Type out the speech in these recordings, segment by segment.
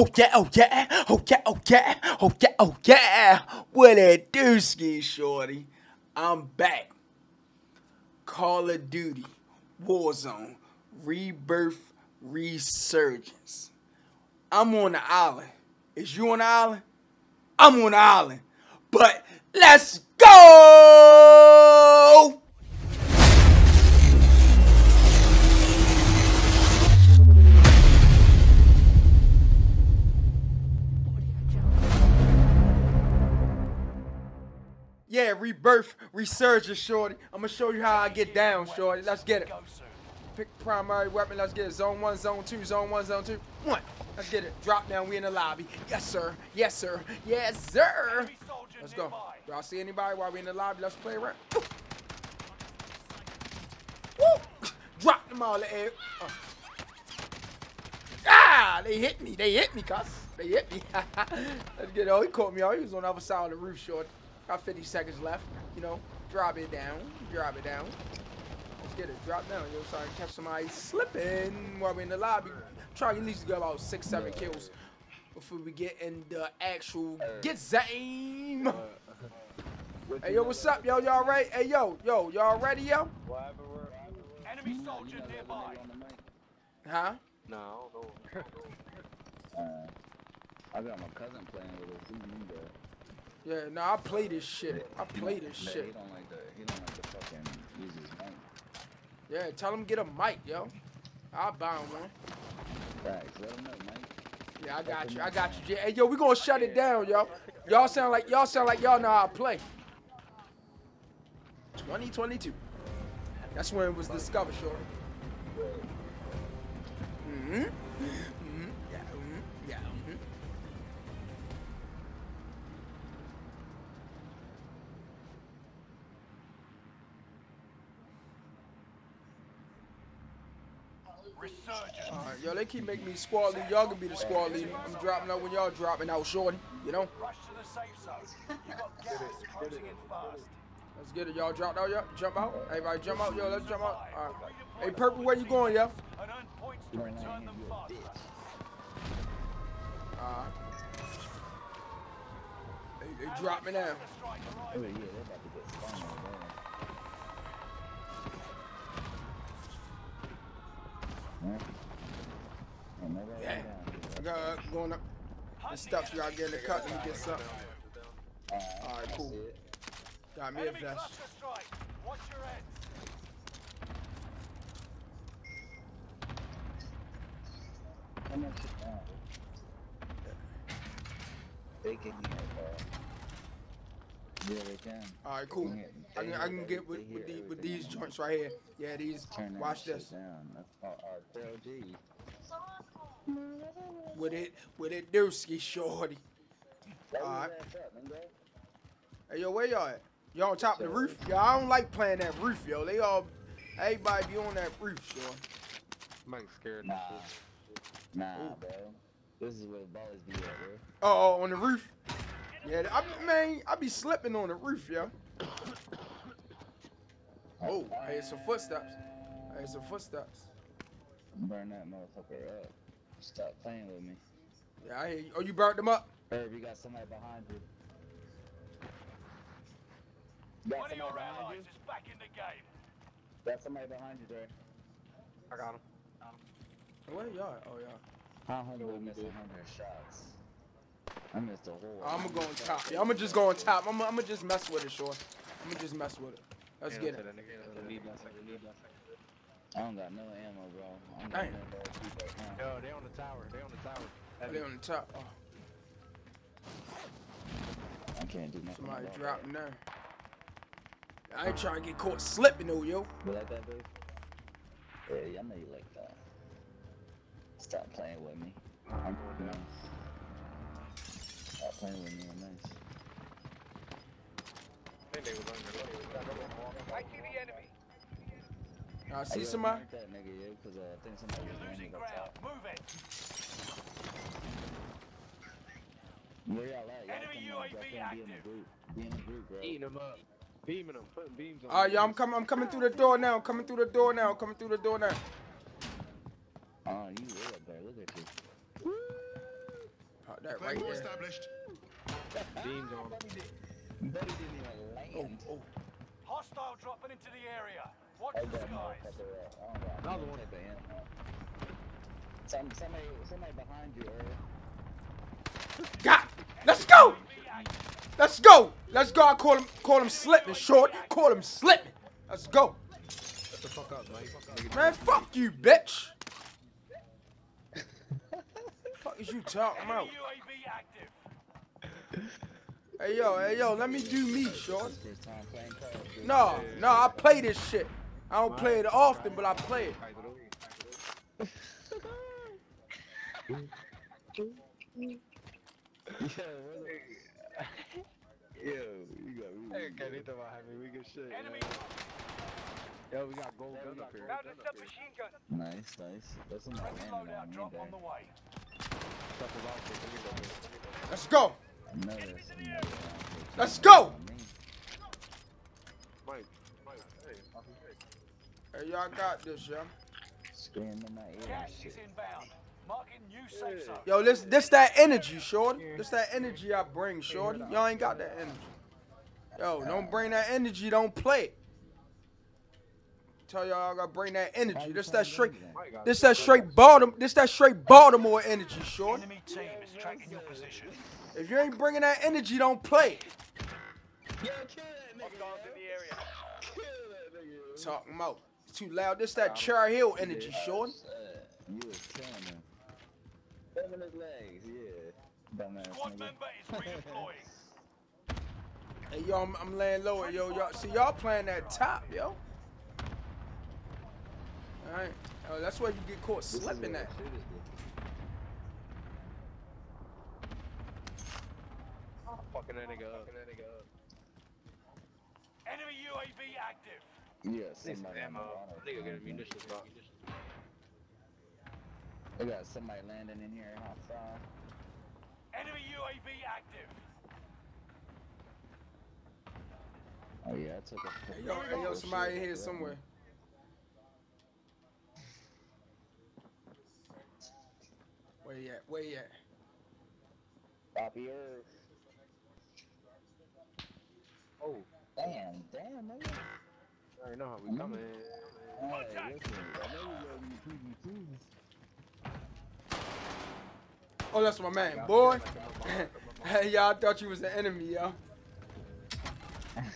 Oh yeah, oh yeah, oh yeah, oh yeah, oh yeah, oh yeah. What a dooski, shorty. I'm back. Call of Duty, Warzone, Rebirth, Resurgence. I'm on the island. Is you on the island? I'm on the island. But let's go! Yeah, rebirth, resurgence, shorty. I'm gonna show you how I get down, shorty. Let's get it. Pick primary weapon. Let's get it. Zone one, zone two, zone one, zone two. One. Let's get it. Drop down. We in the lobby. Yes, sir. Yes, sir. Yes, sir. Let's go. Do I see anybody while we in the lobby? Let's play around. Woo. Drop them all the air. Uh. Ah, they hit me. They hit me, cuz. They hit me. Let's get it. Oh, he caught me. Oh, he was on the other side of the roof, short. Got 50 seconds left. You know, drop it down. Drop it down. Let's get it. Drop down. Yo, sorry, catch somebody slipping while we're in the lobby. Try at least to get about six, seven kills before we get in the actual get zame. Hey, yo, what's up, yo? Y'all ready? Hey, yo, yo, y'all ready, yo? Enemy soldier nearby. Huh? No, no. Uh, I got my cousin playing with us. He knew that. Yeah, no, I play this shit. I play this shit. He don't like the. He don't like the fucking use his mic. Yeah, tell him get a mic, yo. I'll buy him one. Facts. Let him know, Mike. Yeah, I got you. I got you. Hey, yo, we gonna shut it down, yo. Y'all sound like y'all sound like y'all know how to play. 2022. That's when it was discovered. Mm-hmm. Mm-hmm. Yo, they keep making me squad. Y'all can be the squad. I'm dropping out when y'all dropping out, shorty. You know. Rush to the safe zone. You got gas closing in fast. Let's get it. Y'all dropped out, yo. Jump out. Everybody jump out, yo. Let's jump out. All right. Hey, purple, where you going, right. They, they drop me down. Oh, yeah, Yeah. I got uh, going up. The stuff you gotta get in the cut. Let me get something. All right, cool. Got me a Enemy vest. cluster. Watch your head. How much is that? They can hear it. Yeah, they can. All right, cool. I can, I can get with, with, the, with these joints right here. Yeah, these. Turn Watch shit this. Down. That's called RTLG. With it, with it, dooski shorty. Alright. ass up, nigga. Hey, yo, where y'all at? Y'all on top of the roof? Yo, I don't like playing that roof, yo. They all, everybody be on that roof, yo. Mike scared. Nah. and shit. Nah, bro. This is where the ballers be at, bro. Oh, oh, on the roof? Yeah, I, be- man, I be slipping on the roof, yo. Oh, I hear some footsteps. I hear some footsteps. Burn that motherfucker up. Stop playing with me. Yeah, I hear you. Oh, you burnt them up? Herb, you got somebody behind you. Got One of somebody your behind allies you? is back in the game. Got somebody behind you, Dre. I got him. Where y'all at? Oh, y'all. How homeboy missed 100 shots? I missed a whole. I'm gonna go on top. Yeah, I'm gonna just go on top. I'm gonna just mess with it, short. I'm gonna just mess with it. Let's Yeah, get it. That nigga. Leave that second, leave that second. I don't got no ammo, bro. I'm Damn. going to keep right now. Yo, they on the tower. They on the tower. Heavy. They on the top. Oh, I can't do nothing. somebody about dropping there. I ain't trying to get caught slipping though, yo. You like that, babe? Yeah, I know you like that. Stop playing with me. I'm nice. Stop playing with me. I'm nice. I think they was under. They was under. I see the enemy. I I see really somebody. like that nigga, yeah, because uh, I think somebody You're was losing running up ground. top. Move it. Where y'all at? Y'all Enemy UAV drop in, be in the group. Be in the group, bro. Eating them up. Beaming them. Putting beams on All right, them. yo, I'm coming. I'm coming through the door now. Coming through the door now. Coming through the door now. Oh, you way up there. Look at you. That right there. established. Beams on. Buddy didn't even land. Oh, oh. Hostile dropping into the area. Watch I the got skies. motherfucker up. I don't got Another one. type of ammo. Some, somebody, somebody behind you, Earl. Got. Let's go. Let's go. Let's go. I call him. Call him slipping. Short. Call him slipping. Let's go. Shut the fuck up, man. Man, fuck you, bitch. fuck is you talking about? Enemy UAV active. Hey yo, hey yo, let me do me, short. First time playing Call of Duty. No, no, I play this shit. I don't play it often, but I play it. Guys. Yo, where the- Yo, you got me. Hey, okay, they thought about having we good shit. Enemy. Yo, we got gold gun up here. Found submachine gun. Nice, nice. That's some Friendly landing loadout drop on the way. Stuff is out there. Let me go there. Let me go there. Let's go. I know there's some landing on me. Let's go. On me. Mike, Mike, hey. Hey, y'all got this, yo. Screaming in my ear and Gas is inbound. Marking new safe zone. Yo, this this that energy, short. This that energy I bring, short. Y'all ain't got that energy. Yo, don't bring that energy. Don't play. Tell y'all I gotta bring that energy. This that straight. games then? Mike got This that straight Baltimore. This that straight Baltimore energy, short. Enemy team is tracking your position. If you ain't bringing that energy, don't play. Yo, kill that nigga. Hostiles in the area. Kill that nigga. Talking about. It's too loud. This that Char Hill energy, short. Uh, you was killing him. Seven his legs, yeah. Dumbass Squad nigga. member is redeploying. Hey, yo, I'm, I'm laying lower, yo. Y'all see y'all playing that top, yo. All right. Oh, that's where you get caught slipping at. the shit is fucking that nigga up. Fucking that nigga up. Enemy UAV active. Good. Yeah, Need some somebody on the ammo. water. A munitions box. We got somebody landing in here outside. Enemy UAV active. Oh yeah, I took a. Hey, yo, hey, yo, somebody in here somewhere. Where you at? Where you at? Poppy Earth. Oh, Damn, damn, nigga. I already know how we coming. Hey, listen, I know you love me PvPs. Oh, that's my man, boy. hey, y'all thought you was the enemy, y'all.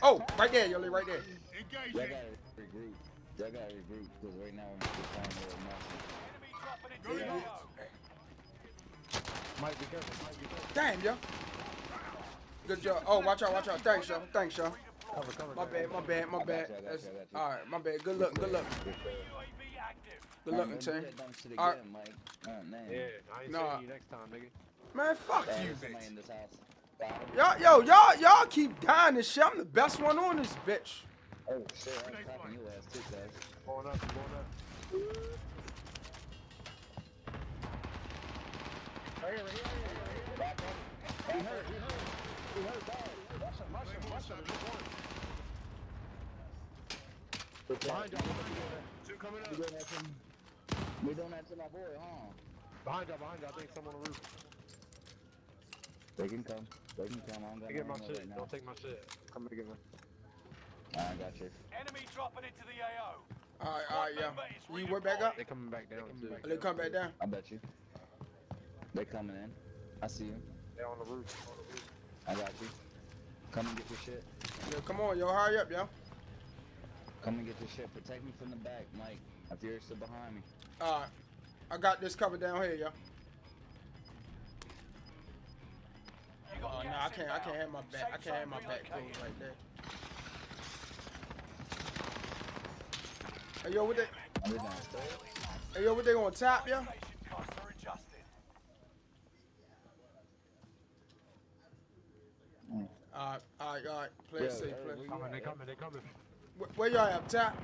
Oh, right there, yo, right there. Y'all Engaging. gotta regroup. Y'all gotta regroup because right now we're just playing with. Enemy dropping into the AO. Mike, be careful. Mike, be careful. Damn, yo. Good job. Oh, watch out, watch out. Thanks, y'all. Thanks, yo. Cover, cover. My bad, my bad, my bad. you, I got That's- you, I got you. All right, my bad. Good luck, good luck, good luck, team. That All right. Oh, man. Yeah, I ain't Nah. seeing you next time, nigga. Man, fuck you, bitch. in this Y'all, yo, y'all, y'all keep dying this shit. I'm the best one on this bitch. Oh shit, I'm clapping your ass too, guys. Going up, going up. Right here, right here, right here. Back up. He hurt, he hurt. He hurt bad. Watch him, watch him, watch him. Just one. Good. Behind y'all, behind y'all. Two coming We up. doing that to we doing that to my boy, huh? Behind y'all, behind y'all. I think someone on the roof. They can come. They can come. I don't got They get my ammo shit. right now. Don't take my shit. Come here to get me. I got you. Enemy dropping into the AO. All right, all right, yo. You went back up? They coming back down too. Or they come back down? I bet you. They coming in. I see you. They on the roof. On the roof. I got you. Come and get your shit. Yo, come on, yo, hurry up, yo. Come and get your shit. Protect me from the back, Mike. If you're still behind me. All right, I got this covered down here, yo. You got Oh no, I can't, I can't have my back, I can't have my back relocated. closed like that. Hey, yo, what they? I'm just downstairs. Hey, yo, what they on top, yo? Location costs are adjusted. All right, all right, all right. Play it Yo, safe, Eric, play. where you Coming, they Eric? coming, they coming. Where, where y'all at, up top?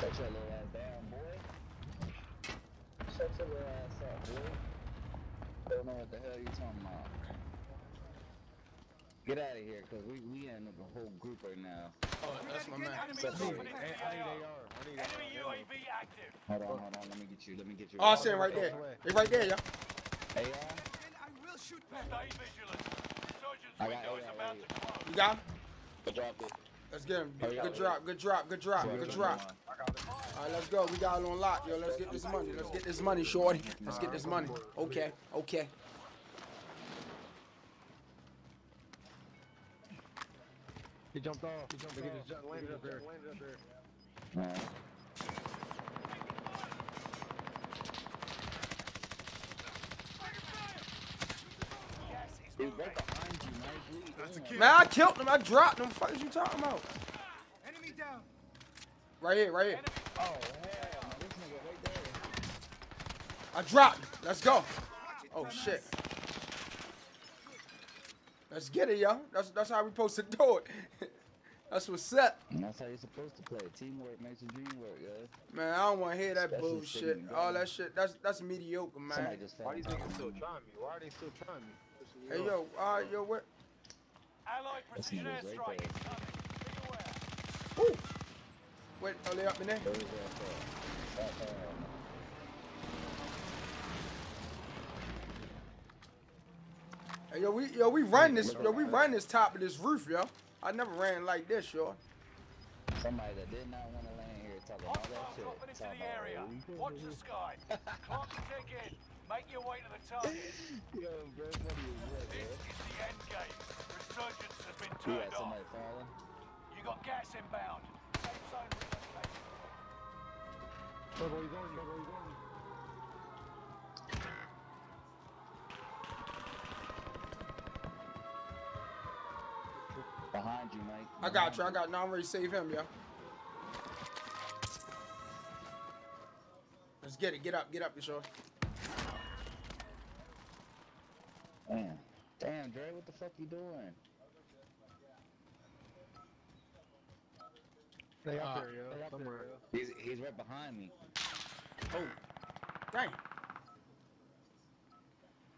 Shut your little ass down, boy. Shut your little ass up, boy. Don't know what the hell you talking about. Get out of here, cause we we in a whole group right now. Oh, that's my man. Enemy me. into Hey, the I need AO. AR. Enemy UAV active. Hold on, hold on. Let me get you. Let me get you. Oh, I see him right there. They right there, yo. AR. Stay vigilant. Resurgence I got- window I is got- about I to close. You got him? I dropped it. Let's get him. Oh, Good drop, good drop, good drop, good drop. I got it. All right, let's go. We got it on lock, yo. Let's get this money. Let's get this money, shorty. Let's get this money. Okay, okay. He jumped off. He jumped off. He just landed up there. He landed up there. Alright. Dude, right behind you, Mike. What are you doing? Man, I killed him. I dropped him. Fuck is you talking about? Enemy down. Right here, right here. Oh, hell, this nigga right there. I dropped him. Let's go. Oh shit. Let's get it, yo. That's that's how we supposed to do it. that's what's up. And that's how you're supposed to play. Teamwork makes the dream work, yo. Man, I don't want to hear that Especially bullshit. All that shit. That's that's mediocre, man. Somebody just fell. Why these niggas still trying me? Why are they still trying me? Hey yo, all right, yo, what? Allied precision nigga's right airstrike there. incoming. Be aware. Woo. Wait, are they up in there? Where is that at? Hey, yo, we yo we run this yo we run this top of this roof, yo. I never ran like this, yo. Somebody that did not want to land here talking all that shit. dropping into the about, area. Watch the sky. Clock the tick in. Make your way to the target. Yo, bro, funny as what, This bro? is the end game. Resurgence has been turned got off. somebody. You got gas inbound. Safe zone relocated. Turbo, he's on you. Turbo, he's on you. Behind you, Mike. I got you. I got. Now I'm ready to save him, yo. Let's get it. Get up. Get up, you short. Damn. Damn, Dre, what the fuck you doing? They Uh, up there, yo. They Somewhere. there, He's, he's right behind me. Oh, dang.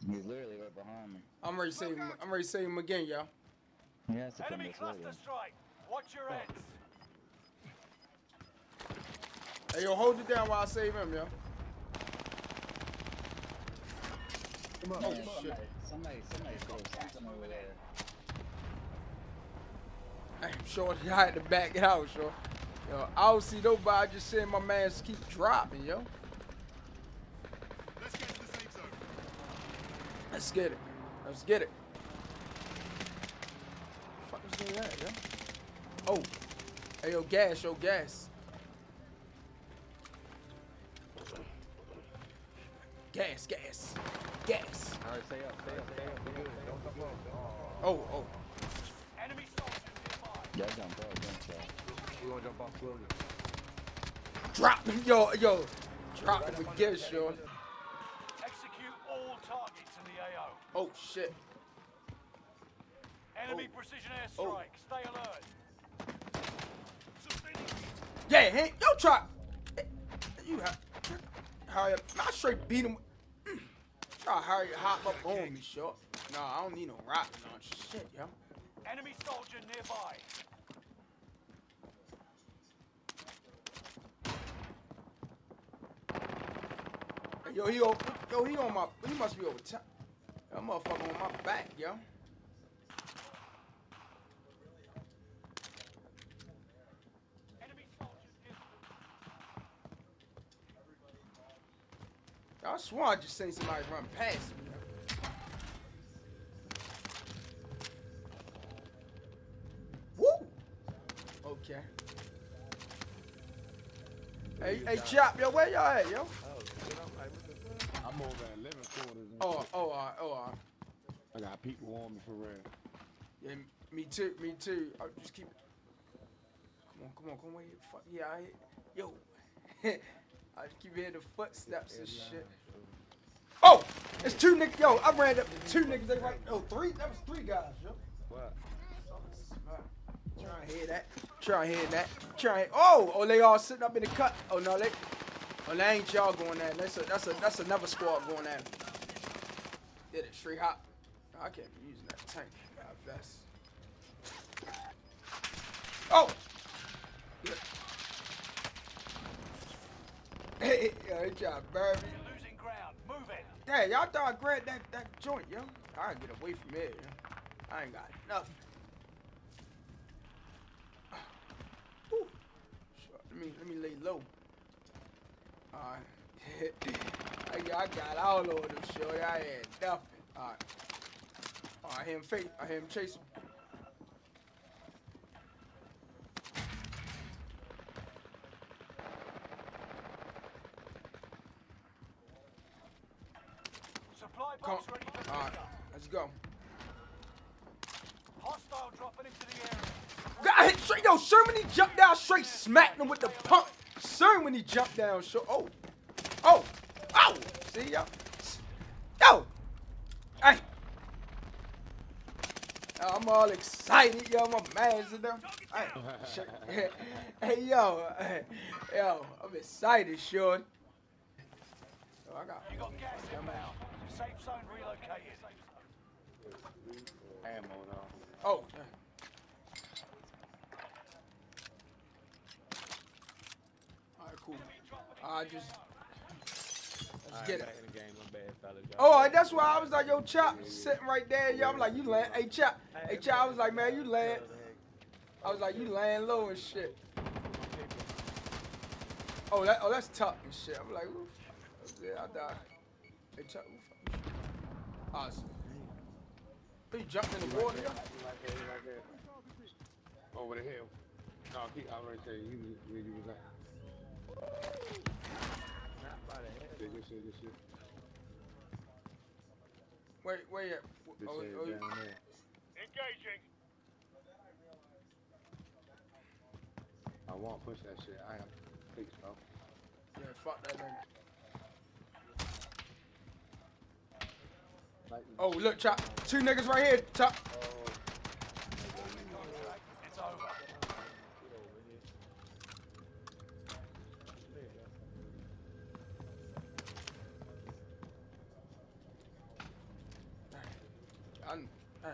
He's literally right behind me. I'm ready to save him. I'm ready to save him again, yo. He has to come Enemy this way. cluster strike. Watch your heads. Hey, yo, hold it down while I save him, yo. Come on. Oh, Man, shit. Somebody, somebody, somebody throw something over there. I'm sure I had to back it out, sure. Yo, I don't see nobody just saying my mans keep dropping, yo. Let's get to the safe zone. Let's get it. Let's get it. Fuck is that, yo? Oh. Hey, yo, gas, yo, gas. Gas, gas, gas. Alright, stay up, stay up, stay up. We good. Don't come off. Oh, oh. Enemy soldiers nearby. Yeah, I jumped off, jumped. We gonna jump off slowly. Drop him, yo, yo. Drop him again, sure. Execute all targets in the AO. Oh, shit. Enemy Oh. precision Oh. airstrike. Stay alert. Yeah, hey, yo, try. You have. Hurry up. I straight beat him. Try to hurry, hop up on me, sure. No, I don't need no rocket launch. Shit, yo. Enemy soldier nearby. Yo, he on, yo, he on my, he must be over top. That motherfucker on my back, yo. I swear I just seen somebody run past me. Woo! Okay. Hey, hey, Chop, yo, where y'all at, yo? Oh, get up. Hey, what the- I'm over at living quarters. Oh, oh, all right, oh, all right. I got people on me for real. Yeah, me too, me too. I just keep. Come on, come on, come on. Fuck yeah, I yo. I just keep hearing the footsteps and shit. Oh, it's two niggas. Yo, I ran up to two niggas. They right. Oh, three. That was three guys, yo. What? Try to hear that. Try to hear that. Try. Oh, oh, they all sitting up in the cut. Oh no, they. Oh, that ain't y'all going at. it. That's a, that's a, that's another squad going at. it. Did it, straight hop. I can't be using that tank. God, vest. Oh. Hey, yo, they try to. You're losing ground. Move it. Dang, y'all thought I grabbed that, that joint, yo. I gotta get away from here, yo. I ain't got nothing. Whew. Sure, Let me let me lay low. Alright. I, I got all of them, shorty. I had nothing. Alright. Oh, I hear him face. I hear him chasing. Supply Come. box ready for Alright. pickup. Let's go. Hostile dropping into the area. I hit straight, yo, Sherman, he jumped down straight, smacked him with the pump. when he jumped down, sure. Oh, oh, oh, see, yo, yo, hey. I'm all excited, yo, my man's in there. Hey, hey, yo, hey, yo, I'm excited, short. Oh, I got, You got gas inbound. Safe zone relocated. Ammo though. oh, yeah. All right, cool. I just, let's get it. Back in the game, bad, fellas. Oh, that's why I was like, yo, Chop, sitting right there. Yo, I'm like, you land. Hey, Chop. Hey, Chop, I was like, man, you land. I was like, you land low and shit. Oh, that, oh, that's tough and shit. I'm like, oof. Yeah, I died. Hey, Chop, oof. Awesome. He jumped in the water. Right there, right there. Oh, Over the hill. No, he already said he was where you was at. Yeah, Good shit, good shit. Wait, wait, yeah. Good Oh, oh, down there. Engaging. I won't push that shit. I am fix, bro. yeah, fuck that thing. Like, Oh, look, Chop. Two niggas right here, Chop. It's over. I, I,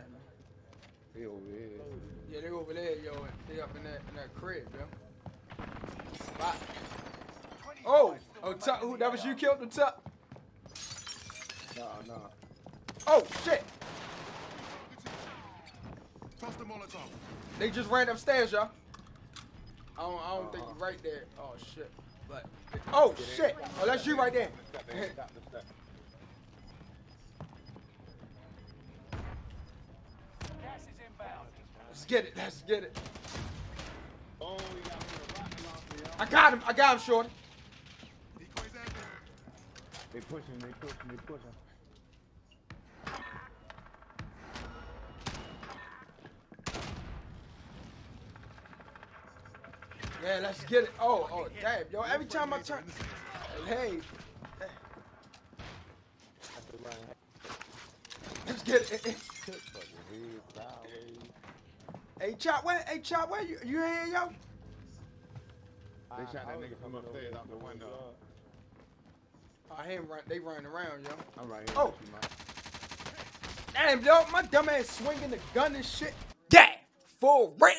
he over here. Yeah, they over there, yo. and They up in that in that yo. Spot. Oh, oh, Tuck, who, that was you killed the Tuck. No, no. Oh shit! Toss the Molotov. They just ran upstairs, y'all. I don't, I don't think he's right there. Oh shit! But oh shit! Oh, that's you right there. Step there, stop the step. Gas is inbound. Let's get it. Let's get it. I got him. I got him, shorty. Decoys out there. They pushing, they pushing, they pushing. Yeah, let's get it. Oh, oh, damn, yo. Every time I turn, hey, let's get it. Hey, Chop, where? Hey, Chop, where you? You here, yo? They shot that nigga from upstairs out the window. I hear him run. They running around, yo. I'm right here. Oh. with you, man. Damn, yo, my dumb ass swinging the gun and shit. Yeah, for real.